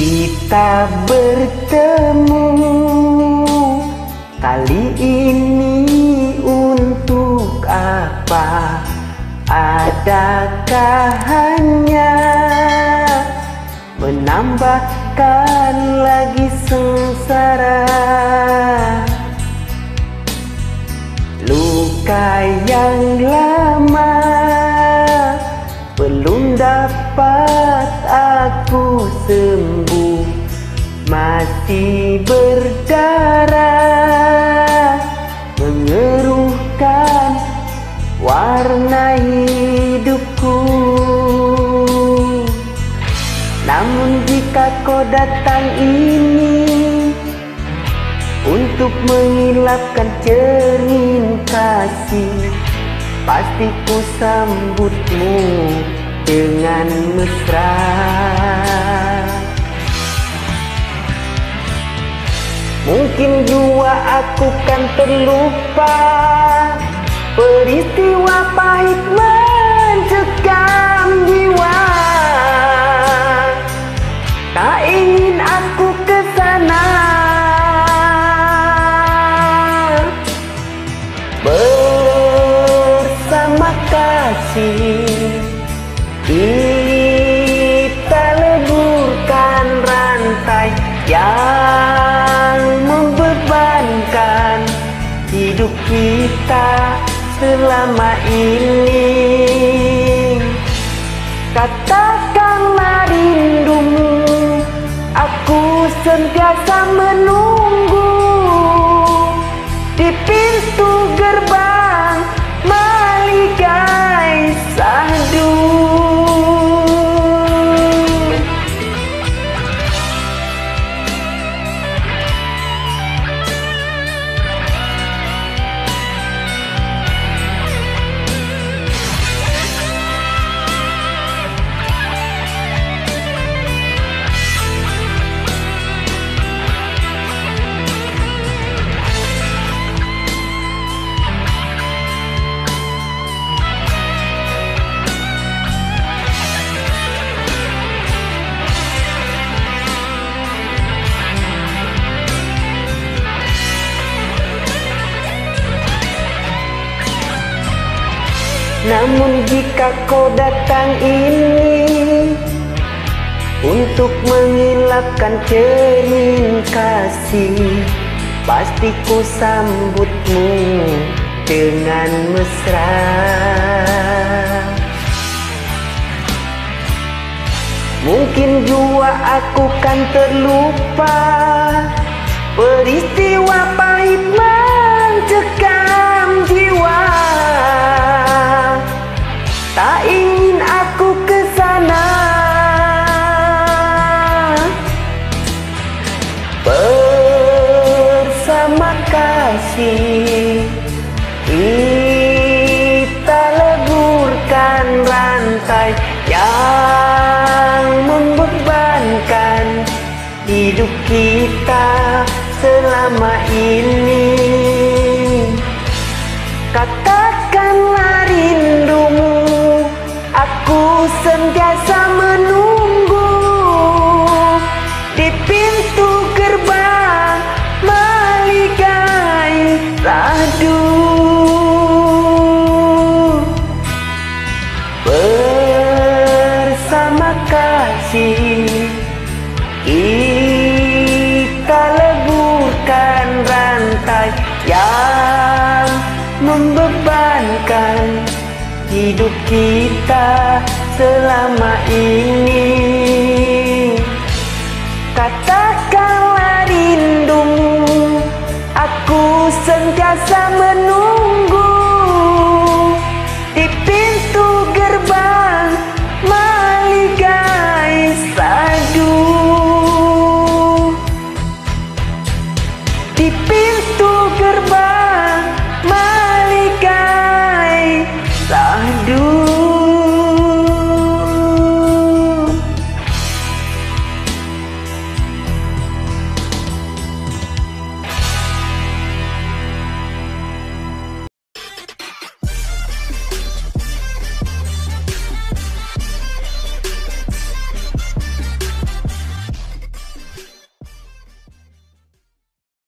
Kita bertemu. Kali ini untuk apa? Adakah hanya Menambahkan lagi sengsara? Luka yang lama Belum dapat aku sembuh Masih berdarah Mengeruhkan warna hidupku. Namun jika kau datang ini Untuk mengilapkan cermin kasih Pasti ku sambutmu dengan mesra Mungkin jua aku kan terlupa. Peristiwa pahit mencekam jiwa. Tak ingin aku ke sana. Bersama kasih kita selama ini. Katakanlah rindumu Aku sentiasa menunggu Namun jika kau datang ini Untuk mengilapkan cermin kasih Pasti ku sambutmu dengan mesra. Mungkin jua aku kan terlupa Peristiwa pahit kasih. Kita leburkan rantai Yang membebankan Hidup kita selama ini rantai yang membebankan hidup kita selama ini. Katakanlah rindumu Aku sentiasa menunggu Di pintu gerbang Maligai sadu. Di pintu gerbang.